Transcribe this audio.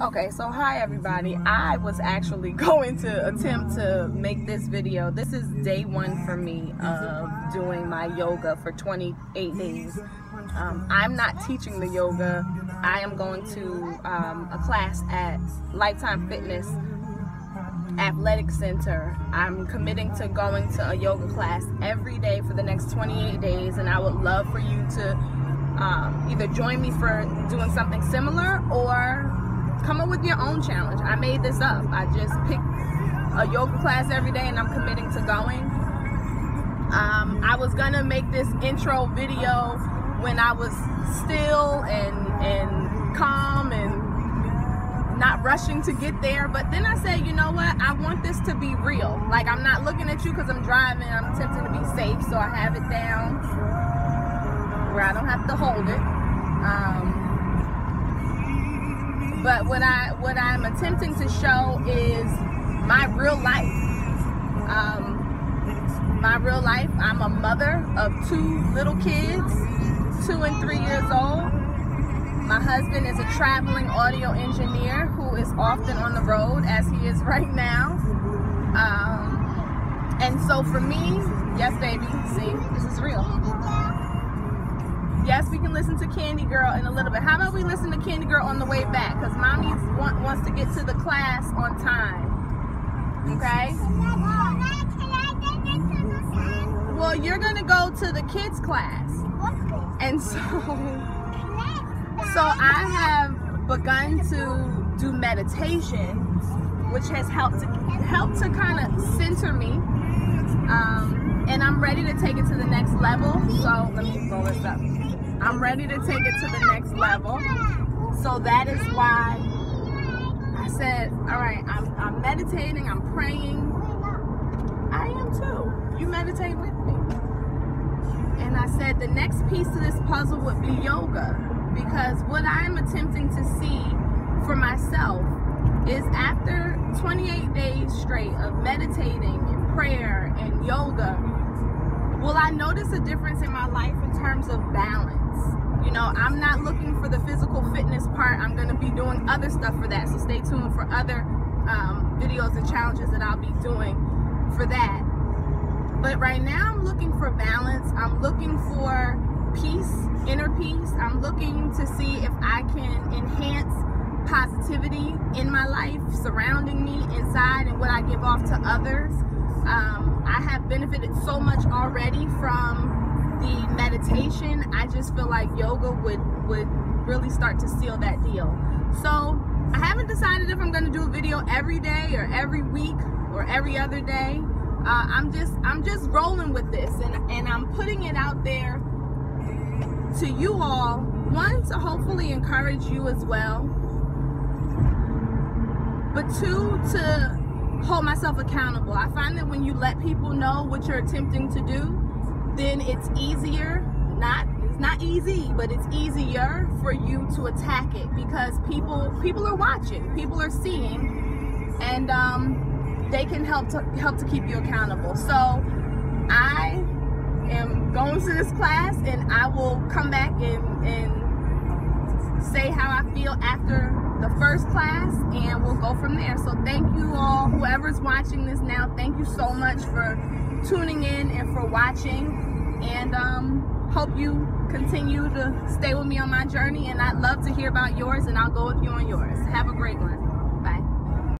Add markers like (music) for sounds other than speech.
Okay, so hi everybody. I was actually (laughs) going to attempt to make this video. This is day one for me of doing my yoga for 28 days. Um, I'm not teaching the yoga. I am going to um, a class at Lifetime Fitness Athletic Center. I'm committing to going to a yoga class every day for the next 28 days and I would love for you to um, either join me for doing something similar or come up with your own challenge. I made this up. I just picked a yoga class every day and I'm committing to going. Um, I was gonna make this intro video when I was still and and calm and not rushing to get there. But then I said, you know what? I want this to be real. Like I'm not looking at you because I'm driving. I'm attempting to be safe, so I have it down where I don't have to hold it. Um, but what I what I'm attempting to show is my real life. Um, my real life. I'm a mother of two little kids, two and three years old. My husband is a traveling audio engineer who is often on the road as he is (laughs) right now. Um, and so for me, yes, baby, see, listen to Candy Girl in a little bit. How about we listen to Candy Girl on the way back? Because mommy want, wants to get to the class on time. Okay? Well, you're going to go to the kids class. And so, so I have begun to do meditation, which has helped to help to kind of center me. Um, and I'm ready to take it to the next level. So let me roll this up. I'm ready to take it to the next level. So that is why I said, all right, I'm, I'm meditating, I'm praying. I am too. You meditate with me. And I said the next piece of this puzzle would be yoga. Because what I'm attempting to see for myself is after 28 days straight of meditating and prayer and yoga, will I notice a difference in my life in terms of balance? You know, I'm not looking for the physical fitness part. I'm going to be doing other stuff for that. So stay tuned for other um, videos and challenges that I'll be doing for that. But right now I'm looking for balance. I'm looking for peace, inner peace. I'm looking to see if I can enhance positivity in my life, surrounding me inside and what I give off to others. Um, I have benefited so much already from the meditation, I just feel like yoga would would really start to seal that deal. So I haven't decided if I'm going to do a video every day or every week or every other day. Uh, I'm just I'm just rolling with this and and I'm putting it out there to you all. One to hopefully encourage you as well, but two to hold myself accountable. I find that when you let people know what you're attempting to do, then it's easier, not it's not easy, but it's easier for you to attack it because people people are watching, people are seeing, and um, they can help to help to keep you accountable. So I am going to this class, and I will come back and and say how I feel after the first class and we'll go from there. So thank you all, whoever's watching this now, thank you so much for tuning in and for watching. And um, hope you continue to stay with me on my journey. And I'd love to hear about yours, and I'll go with you on yours. Have a great